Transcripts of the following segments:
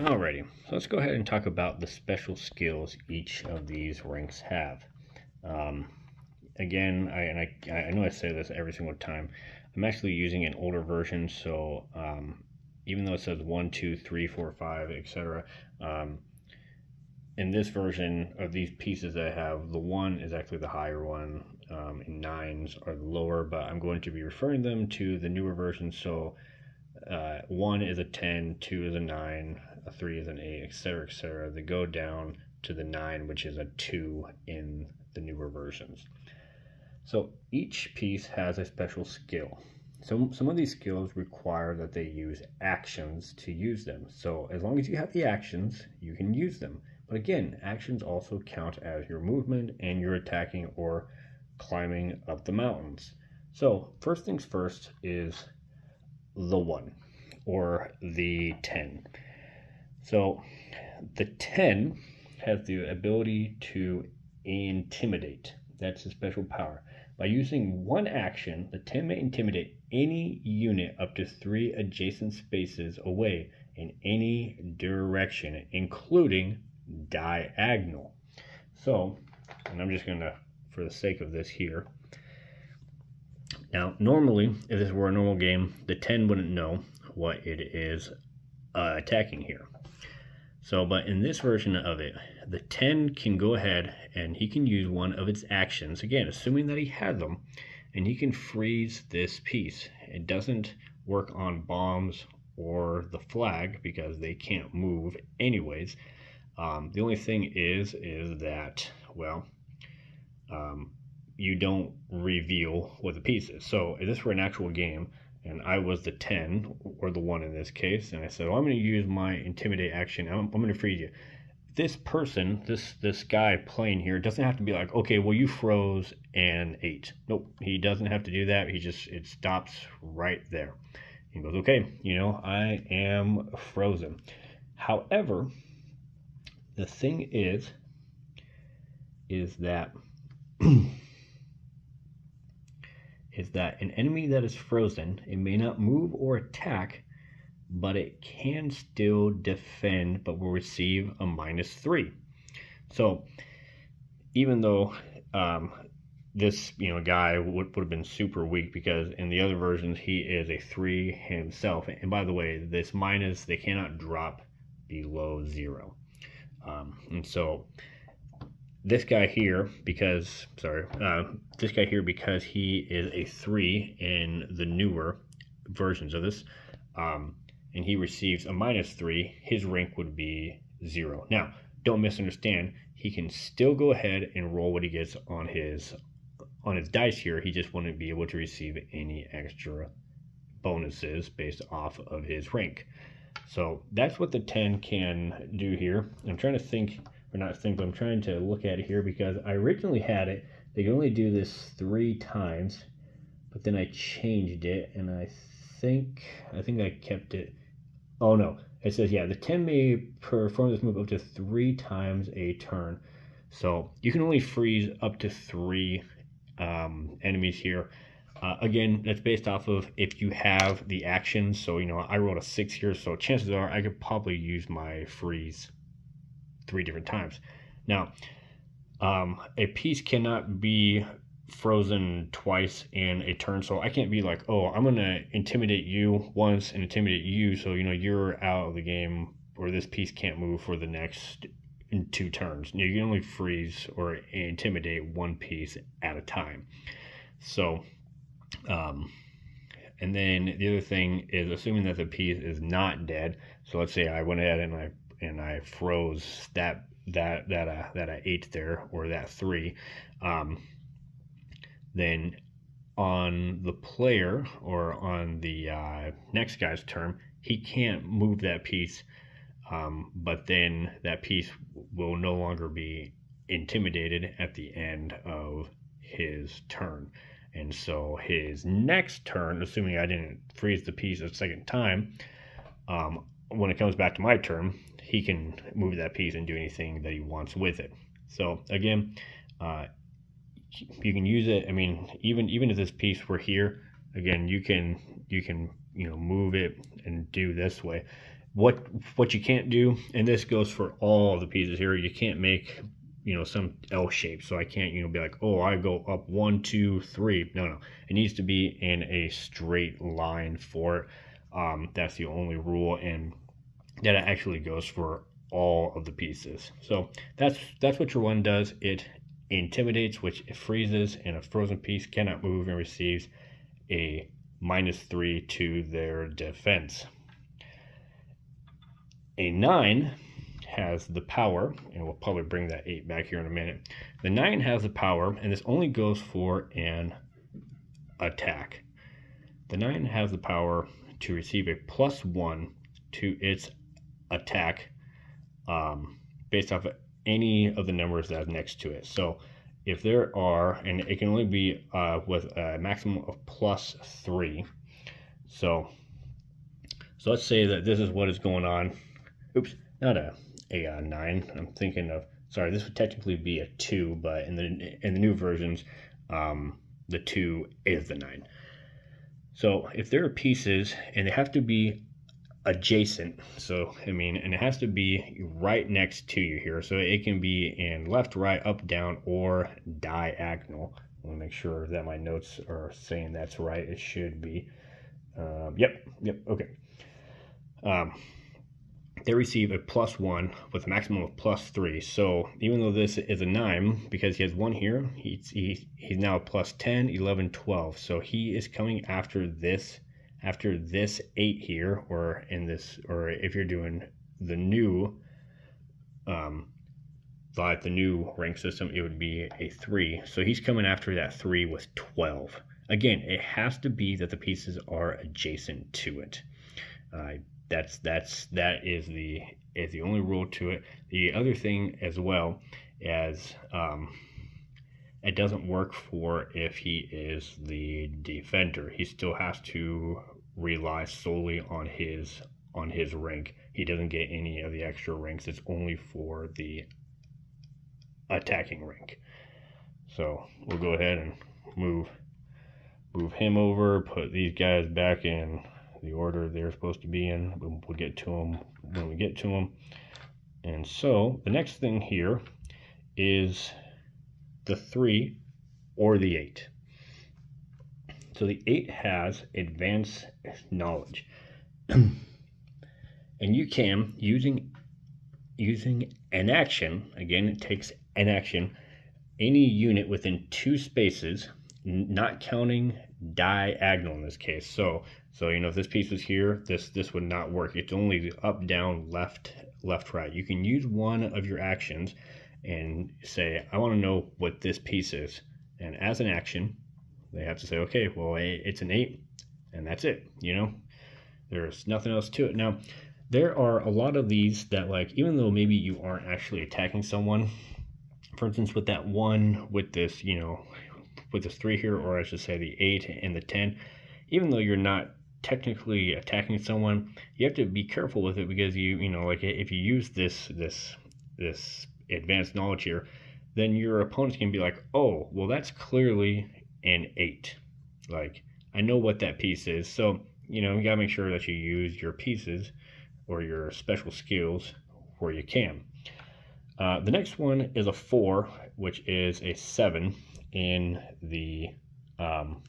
Alrighty, so let's go ahead and talk about the special skills each of these ranks have. Um, again, I, and I, I know I say this every single time, I'm actually using an older version, so um, even though it says 1, 2, 3, 4, 5, etc., um, in this version of these pieces I have, the 1 is actually the higher one, um, and 9s are the lower, but I'm going to be referring them to the newer version, so uh, 1 is a 10, 2 is a 9, a 3 is an 8, etc., etc. They go down to the 9, which is a 2 in the newer versions. So each piece has a special skill. So some of these skills require that they use actions to use them. So as long as you have the actions, you can use them. But again, actions also count as your movement and your attacking or climbing up the mountains. So first things first is the 1 or the 10. So the 10 has the ability to intimidate. That's a special power. By using one action, the 10 may intimidate any unit up to three adjacent spaces away in any direction, including diagonal. So, and I'm just going to, for the sake of this here, now normally, if this were a normal game, the 10 wouldn't know what it is uh, attacking here. So, but in this version of it, the 10 can go ahead and he can use one of its actions, again, assuming that he had them, and he can freeze this piece. It doesn't work on bombs or the flag because they can't move anyways. Um, the only thing is, is that, well, um, you don't reveal what the piece is. So if this were an actual game, and I was the 10 or the 1 in this case and I said well, I'm going to use my intimidate action. I'm, I'm going to freeze you. This person this this guy playing here doesn't have to be like okay well you froze and ate. Nope he doesn't have to do that. He just it stops right there. He goes okay you know I am frozen. However the thing is is that is that an enemy that is frozen, it may not move or attack, but it can still defend, but will receive a minus three. So even though um, this you know guy would, would have been super weak because in the other versions he is a three himself. And by the way, this minus they cannot drop below zero. Um, and so this guy here because sorry uh, this guy here because he is a three in the newer versions of this um, and he receives a minus three his rank would be zero. Now don't misunderstand he can still go ahead and roll what he gets on his on his dice here. He just wouldn't be able to receive any extra bonuses based off of his rank. So that's what the 10 can do here. I'm trying to think or not think, but I'm trying to look at it here because I originally had it. They could only do this three times, but then I changed it, and I think I think I kept it. Oh no, it says yeah, the 10 may perform this move up to three times a turn. So you can only freeze up to three um, enemies here. Uh, again, that's based off of if you have the actions. So, you know, I rolled a six here, so chances are I could probably use my freeze three different times. Now, um, a piece cannot be frozen twice in a turn. So I can't be like, oh, I'm going to intimidate you once and intimidate you. So, you know, you're out of the game or this piece can't move for the next two turns. You can only freeze or intimidate one piece at a time. So, um, and then the other thing is assuming that the piece is not dead. So let's say I went ahead and I and I froze that that that uh, that I ate there or that three, um, then on the player or on the uh, next guy's turn, he can't move that piece, um, but then that piece will no longer be intimidated at the end of his turn. And so his next turn, assuming I didn't freeze the piece a second time, um, when it comes back to my turn, he can move that piece and do anything that he wants with it. So again, uh, you can use it. I mean, even even if this piece were here, again, you can you can you know move it and do this way. what what you can't do, and this goes for all the pieces here, you can't make you know some L shape. So I can't you know be like, oh, I go up one, two, three. No, no, it needs to be in a straight line for. Um, that's the only rule, and that actually goes for all of the pieces. So that's that's what your one does. It intimidates, which it freezes, and a frozen piece cannot move and receives a minus three to their defense. A nine has the power, and we'll probably bring that eight back here in a minute. The nine has the power, and this only goes for an attack. The nine has the power to receive a plus one to its attack um, based off of any of the numbers that are next to it. So if there are, and it can only be uh, with a maximum of plus three. So, so let's say that this is what is going on. Oops, not a, a uh, nine. I'm thinking of, sorry, this would technically be a two, but in the, in the new versions, um, the two is the nine. So if there are pieces and they have to be adjacent. So, I mean, and it has to be right next to you here. So it can be in left, right, up, down, or diagonal. I want to make sure that my notes are saying that's right. It should be. Um, yep, yep, okay. Um, they receive a plus one with a maximum of plus three. So even though this is a nine, because he has one here, he's, he's, he's now plus 10, 11, 12. So he is coming after this after this 8 here, or in this, or if you're doing the new, um, like the new rank system, it would be a 3. So he's coming after that 3 with 12. Again, it has to be that the pieces are adjacent to it. Uh, that's that's that is the is the only rule to it. The other thing as well as um, it doesn't work for if he is the defender. He still has to rely solely on his on his rank. He doesn't get any of the extra ranks. It's only for the attacking rank. So we'll go ahead and move move him over, put these guys back in the order they're supposed to be in. We'll get to them when we get to them. And so the next thing here is the 3 or the 8. So the 8 has advanced knowledge. and you can, using using an action, again, it takes an action, any unit within two spaces, not counting diagonal in this case. So, so you know, if this piece was here, this this would not work. It's only up, down, left, left, right. You can use one of your actions and say, I want to know what this piece is. And as an action, they have to say, okay, well, it's an eight, and that's it. You know, there's nothing else to it. Now, there are a lot of these that, like, even though maybe you aren't actually attacking someone, for instance, with that one with this, you know, with this three here, or I should say the eight and the ten, even though you're not technically attacking someone, you have to be careful with it because you, you know, like if you use this, this, this advanced knowledge here, then your opponents can be like, oh, well, that's clearly an eight. Like, I know what that piece is. So, you know, you gotta make sure that you use your pieces or your special skills where you can. Uh, the next one is a four, which is a seven in the, um,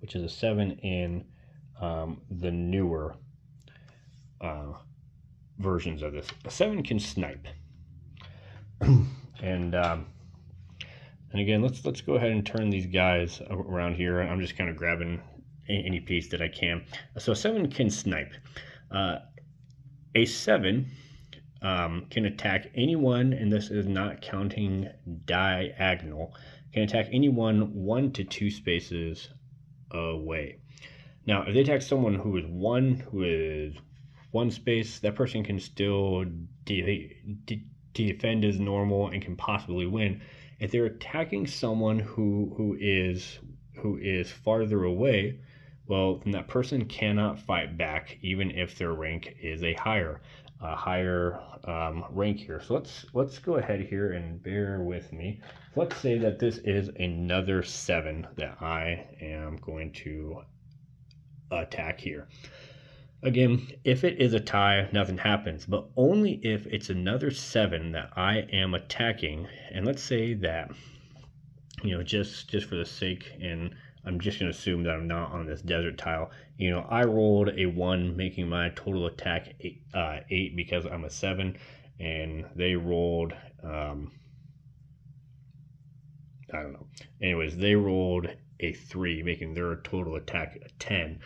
which is a seven in um, the newer uh, versions of this. A seven can snipe. and um, and again, let's let's go ahead and turn these guys around here. I'm just kind of grabbing any piece that I can. So seven can snipe. Uh, a seven um, can attack anyone, and this is not counting diagonal, can attack anyone one to two spaces away. Now, if they attack someone who is one, who is one space, that person can still de defend as normal and can possibly win if they're attacking someone who who is who is farther away, well, then that person cannot fight back, even if their rank is a higher a higher um, rank here. So let's let's go ahead here and bear with me. Let's say that this is another seven that I am going to attack here. Again, if it is a tie, nothing happens, but only if it's another seven that I am attacking. And let's say that, you know, just just for the sake, and I'm just going to assume that I'm not on this desert tile. You know, I rolled a one, making my total attack eight, uh, eight because I'm a seven, and they rolled, um, I don't know. Anyways, they rolled a three, making their total attack a 10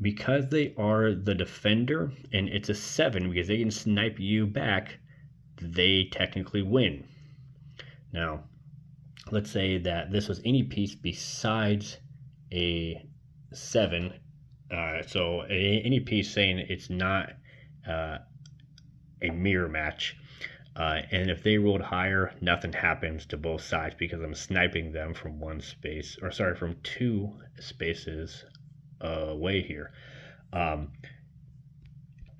because they are the defender and it's a seven because they can snipe you back, they technically win. Now, let's say that this was any piece besides a seven. Uh, so a, any piece saying it's not uh, a mirror match. Uh, and if they rolled higher, nothing happens to both sides because I'm sniping them from one space, or sorry, from two spaces uh, way here. Um,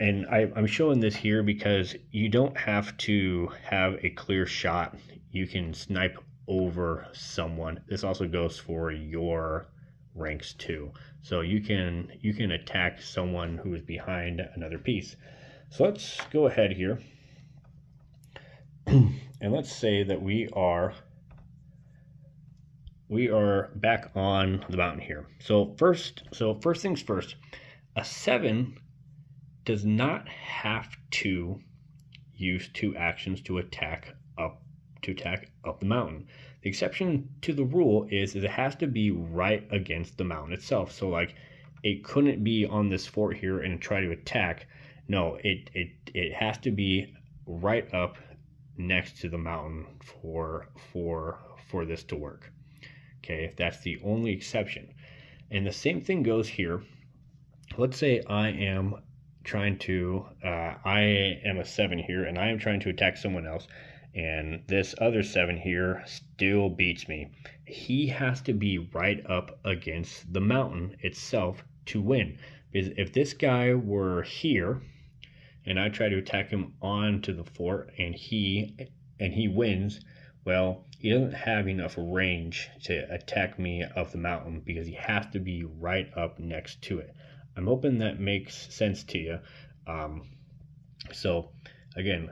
and I, I'm showing this here because you don't have to have a clear shot. You can snipe over someone. This also goes for your ranks too. So you can you can attack someone who is behind another piece. So let's go ahead here. and let's say that we are we are back on the mountain here. So first, so first things first, a seven does not have to use two actions to attack up to attack up the mountain. The exception to the rule is, is it has to be right against the mountain itself. So like it couldn't be on this fort here and try to attack. No, it it it has to be right up next to the mountain for for for this to work okay, if that's the only exception. And the same thing goes here. Let's say I am trying to, uh, I am a seven here and I am trying to attack someone else and this other seven here still beats me. He has to be right up against the mountain itself to win. Because if this guy were here and I try to attack him onto the fort and he and he wins, well, he doesn't have enough range to attack me up the mountain because he has to be right up next to it. I'm hoping that makes sense to you. Um, so, again,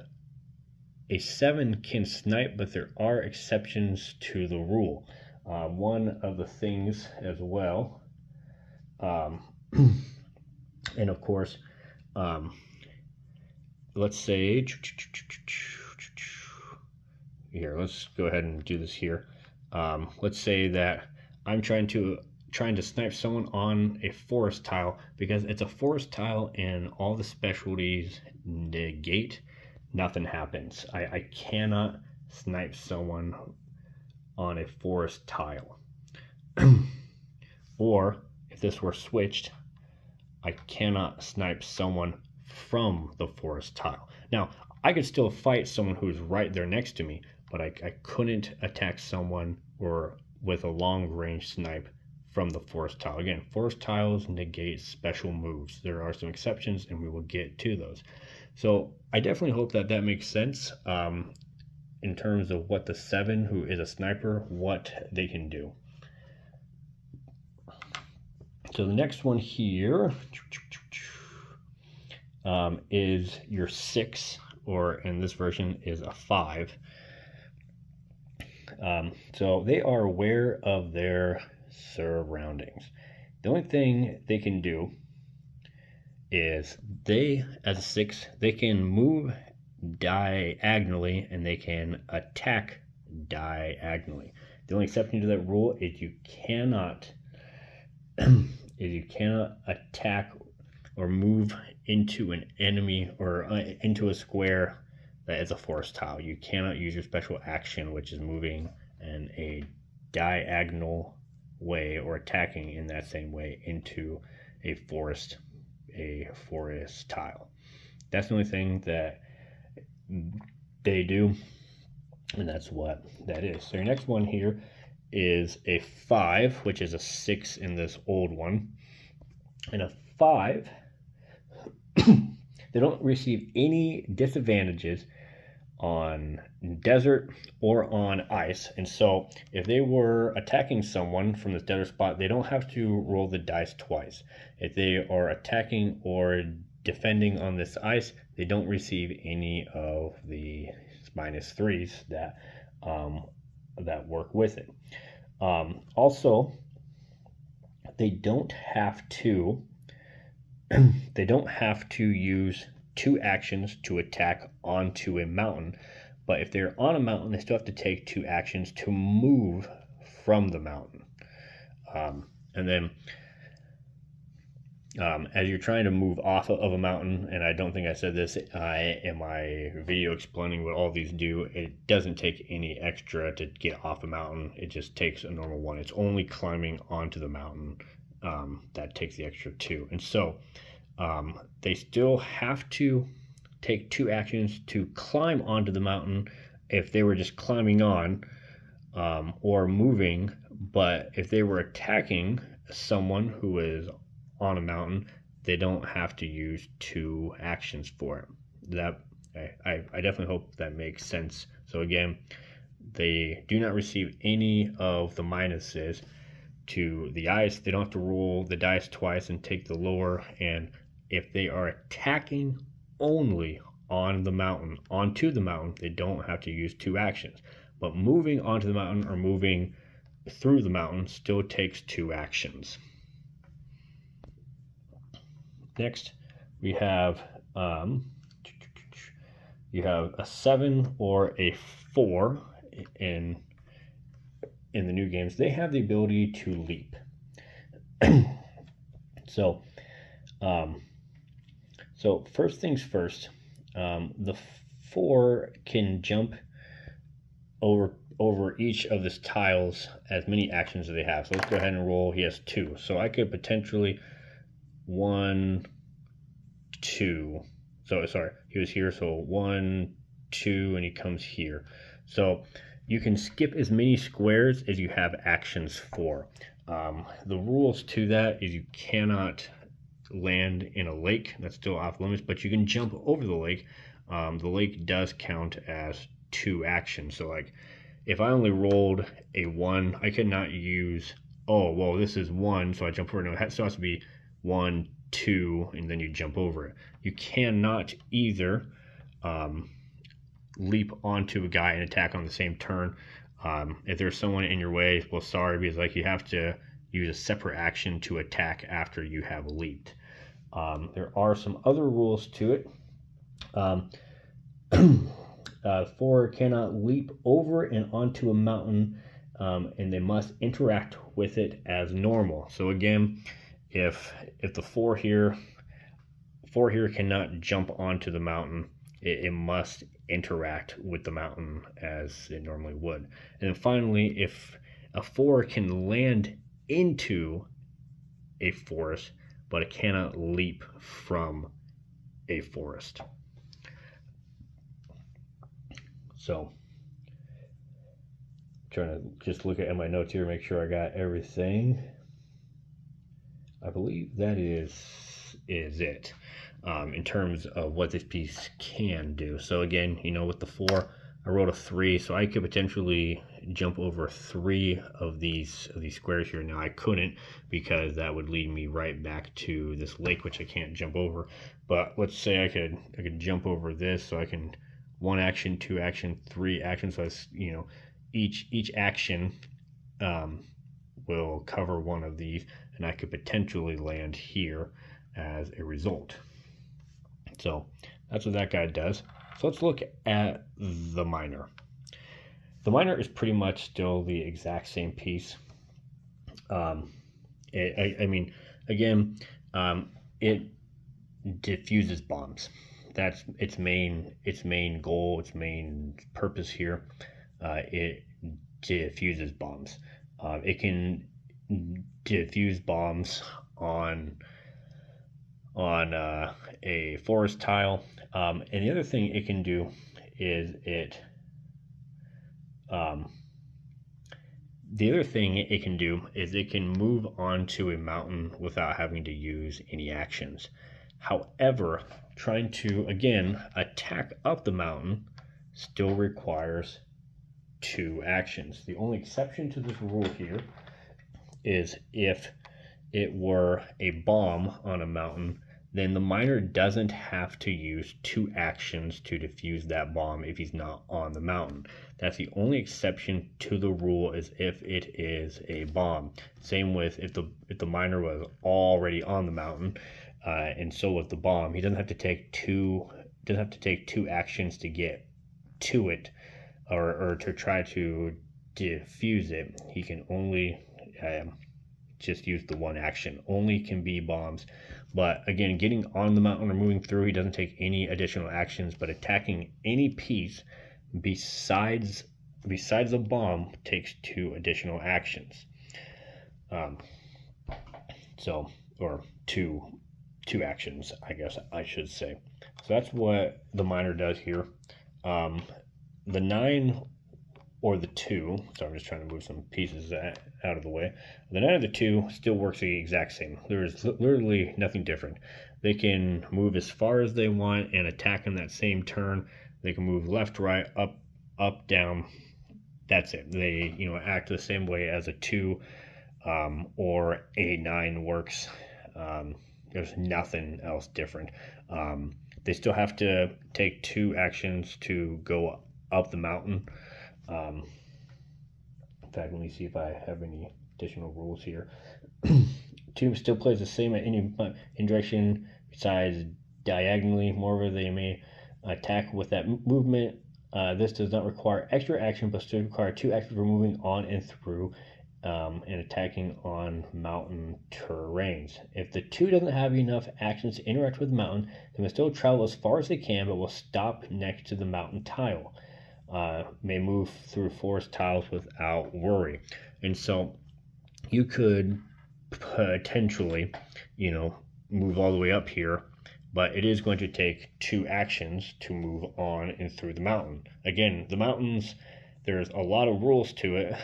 a 7 can snipe, but there are exceptions to the rule. Uh, one of the things as well, um, and of course, um, let's say here, let's go ahead and do this here. Um, let's say that I'm trying to trying to snipe someone on a forest tile because it's a forest tile and all the specialties negate, nothing happens. I, I cannot snipe someone on a forest tile. or if this were switched, I cannot snipe someone from the forest tile. Now, I could still fight someone who's right there next to me, but I, I couldn't attack someone or with a long range snipe from the forest tile. Again, forest tiles negate special moves. There are some exceptions, and we will get to those. So I definitely hope that that makes sense um, in terms of what the seven, who is a sniper, what they can do. So the next one here um, is your six, or in this version is a five. Um, so they are aware of their surroundings. The only thing they can do is they, as a six, they can move diagonally and they can attack diagonally. The only exception to that rule is you cannot is you cannot attack or move into an enemy or uh, into a square that is a forest tile. You cannot use your special action, which is moving in a diagonal way or attacking in that same way into a forest a forest tile. That's the only thing that they do, and that's what that is. So your next one here is a five, which is a six in this old one, and a five they don't receive any disadvantages on desert or on ice. And so if they were attacking someone from this desert spot, they don't have to roll the dice twice. If they are attacking or defending on this ice, they don't receive any of the minus threes that um, that work with it. Um, also, they don't have to they don't have to use two actions to attack onto a mountain. But if they're on a mountain, they still have to take two actions to move from the mountain. Um, and then um, as you're trying to move off of a mountain, and I don't think I said this uh, in my video explaining what all these do, it doesn't take any extra to get off a mountain. It just takes a normal one. It's only climbing onto the mountain um, that takes the extra two. And so um, they still have to take two actions to climb onto the mountain if they were just climbing on um, or moving. But if they were attacking someone who is on a mountain, they don't have to use two actions for it. That I, I definitely hope that makes sense. So again, they do not receive any of the minuses to the ice. They don't have to roll the dice twice and take the lower. And if they are attacking only on the mountain, onto the mountain, they don't have to use two actions. But moving onto the mountain or moving through the mountain still takes two actions. Next, we have um, you have a seven or a four in in the new games. They have the ability to leap. so, um, so first things first, um, the four can jump over over each of the tiles as many actions as they have. So let's go ahead and roll. He has two. So I could potentially one, two. So sorry, he was here. So one, two, and he comes here. So you can skip as many squares as you have actions for. Um, the rules to that is you cannot land in a lake. That's still off limits, but you can jump over the lake. Um, the lake does count as two actions. So like if I only rolled a one, I could not use, oh, well, this is one, so I jump over. No, it still has to be one, two, and then you jump over it. You cannot either um, leap onto a guy and attack on the same turn. Um, if there's someone in your way, well, sorry, because like you have to use a separate action to attack after you have leaped. Um, there are some other rules to it. Um, uh, four cannot leap over and onto a mountain, um, and they must interact with it as normal. So again, if if the four here four here cannot jump onto the mountain it, it, must interact with the mountain as it normally would. And then finally if a four can land into a forest but it cannot leap from a forest. So trying to just look at my notes here make sure i got everything. I believe that is is it um, in terms of what this piece can do. So again, you know, with the four, I rolled a three, so I could potentially jump over three of these of these squares here. Now I couldn't because that would lead me right back to this lake, which I can't jump over. But let's say I could I could jump over this, so I can one action, two action, three actions. So it's you know each each action um, will cover one of these and I could potentially land here as a result. So that's what that guy does. So let's look at the miner. The miner is pretty much still the exact same piece. Um, it, I, I, mean, again, um, it diffuses bombs. That's its main its main goal, its main purpose here. Uh, it diffuses bombs. Uh, it can defuse bombs on on uh, a forest tile. Um, and the other thing it can do is it um, the other thing it can do is it can move onto a mountain without having to use any actions. However, trying to again attack up the mountain still requires two actions. The only exception to this rule here is if it were a bomb on a mountain, then the miner doesn't have to use two actions to defuse that bomb if he's not on the mountain. That's the only exception to the rule is if it is a bomb. Same with if the if the miner was already on the mountain, uh, and so with the bomb, he doesn't have to take two doesn't have to take two actions to get to it, or or to try to defuse it. He can only um, just use the one action. Only can be bombs. But again, getting on the mountain or moving through, he doesn't take any additional actions. But attacking any piece besides besides a bomb takes two additional actions. Um, so or two two actions, I guess I should say. So that's what the miner does here. Um, the nine or the two, so I'm just trying to move some pieces out of the way. The nine of the two still works the exact same. There's literally nothing different. They can move as far as they want and attack in that same turn. They can move left, right, up, up, down. That's it. They, you know, act the same way as a two um, or a nine works. Um, there's nothing else different. Um, they still have to take two actions to go up the mountain. Um, in fact, let me see if I have any additional rules here. two still plays the same at any in direction besides diagonally. Moreover, they may attack with that movement. Uh, this does not require extra action, but still require two actions for moving on and through um, and attacking on mountain terrains. If the two doesn't have enough actions to interact with the mountain, they must still travel as far as they can, but will stop next to the mountain tile. Uh, may move through forest tiles without worry. And so you could potentially, you know, move all the way up here, but it is going to take two actions to move on and through the mountain. Again, the mountains, there's a lot of rules to it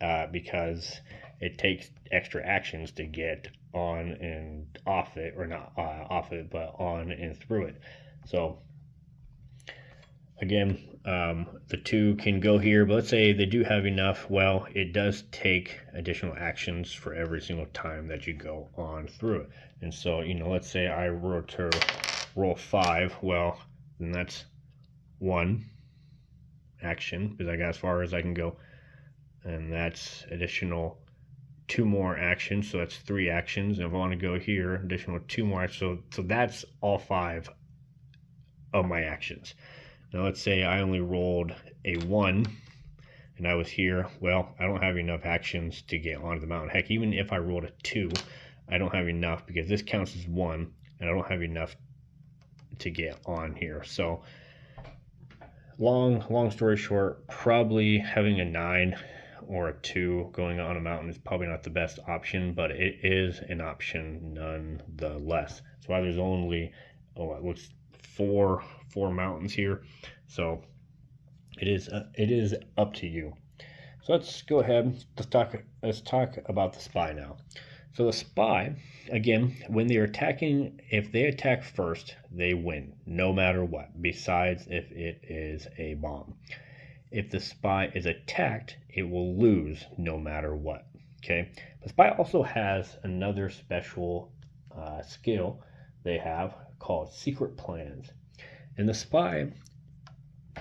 uh, because it takes extra actions to get on and off it, or not uh, off it, but on and through it. So again, um, the two can go here, but let's say they do have enough. Well, it does take additional actions for every single time that you go on through it. And so, you know, let's say I roll to roll five. Well, then that's one action because I got as far as I can go and that's additional two more actions so that's three actions and if I want to go here additional two more so so that's all five of my actions now let's say I only rolled a one and I was here. Well I don't have enough actions to get onto the mountain. Heck even if I rolled a two I don't have enough because this counts as one and I don't have enough to get on here. So long long story short probably having a nine or a two going on a mountain is probably not the best option, but it is an option nonetheless. That's why there's only oh it looks four four mountains here, so it is uh, it is up to you. So let's go ahead. Let's talk. Let's talk about the spy now. So the spy, again, when they're attacking, if they attack first, they win, no matter what. Besides, if it is a bomb. If the spy is attacked, it will lose no matter what. Okay. The spy also has another special uh, skill they have called secret plans, and the spy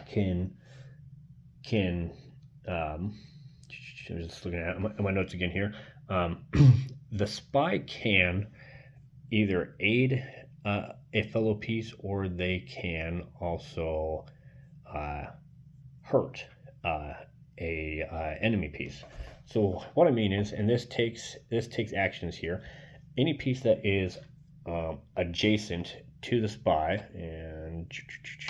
can can um, I'm just looking at my, my notes again here. Um, the spy can either aid uh, a fellow piece or they can also uh, hurt uh, a uh, enemy piece. So what I mean is, and this takes this takes actions here. Any piece that is um, adjacent to the spy, and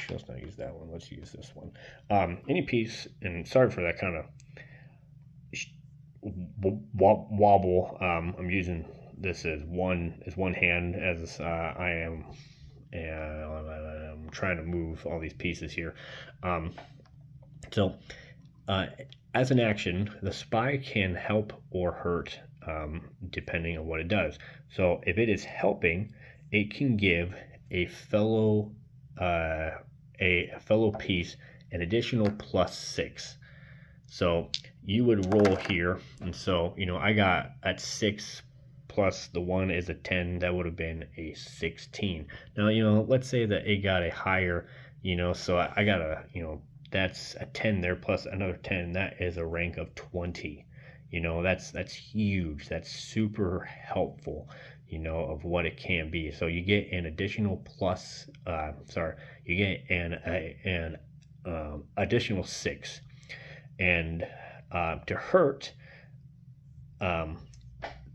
let's not use that one. Let's use this one. Um, any piece, and sorry for that kind of wobble. Um, I'm using this as one as one hand as uh, I am, and I'm trying to move all these pieces here. Um, so, uh, as an action, the spy can help or hurt um, depending on what it does. So, if it is helping, it can give a fellow uh, a fellow piece an additional plus six. So you would roll here, and so you know I got at six plus the one is a 10 that would have been a 16 now you know let's say that it got a higher you know so I, I got a you know that's a 10 there plus another 10 that is a rank of 20 you know that's that's huge. That's super helpful you know of what it can be. So you get an additional plus uh sorry you get an a, an um, additional six. And uh, to hurt um,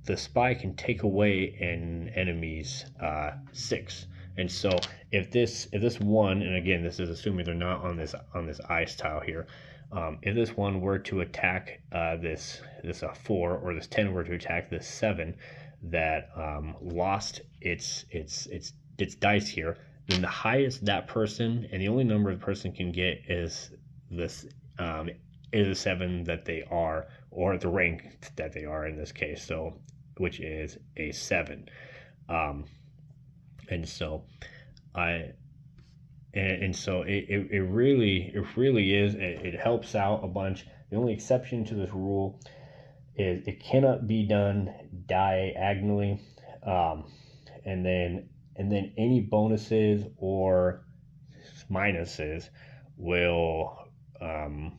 the spy can take away an enemy's uh, six. And so if this if this one, and again this is assuming they're not on this on this ice tile here, um, if this one were to attack uh, this this uh, four or this ten were to attack this seven that um, lost its its its its dice here, then the highest that person and the only number the person can get is this um, is a seven that they are or the rank that they are in this case. So which is a seven. Um, and so I and, and so it, it, it, really it really is it, it, helps out a bunch the only exception to this rule is it cannot be done diagonally um, and then and then any bonuses or minuses will um,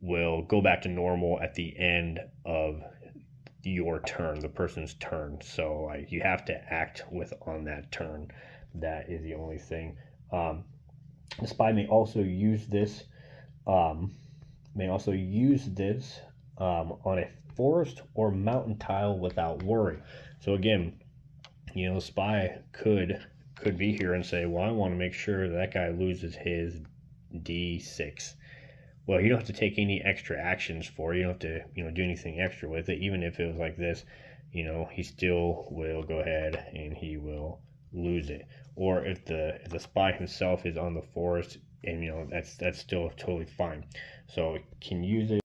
will go back to normal at the end of your turn, the person's turn. So like you have to act with on that turn. That is the only thing. Um, the spy may also use this. Um, may also use this um, on a forest or mountain tile without worry. So again, you know, the spy could could be here and say, well, I want to make sure that guy loses his D6 well, you don't have to take any extra actions for it. You don't have to, you know, do anything extra with it. Even if it was like this, you know, he still will go ahead and he will lose it. Or if the if the spy himself is on the forest, and you know, that's that's still totally fine. So can use it.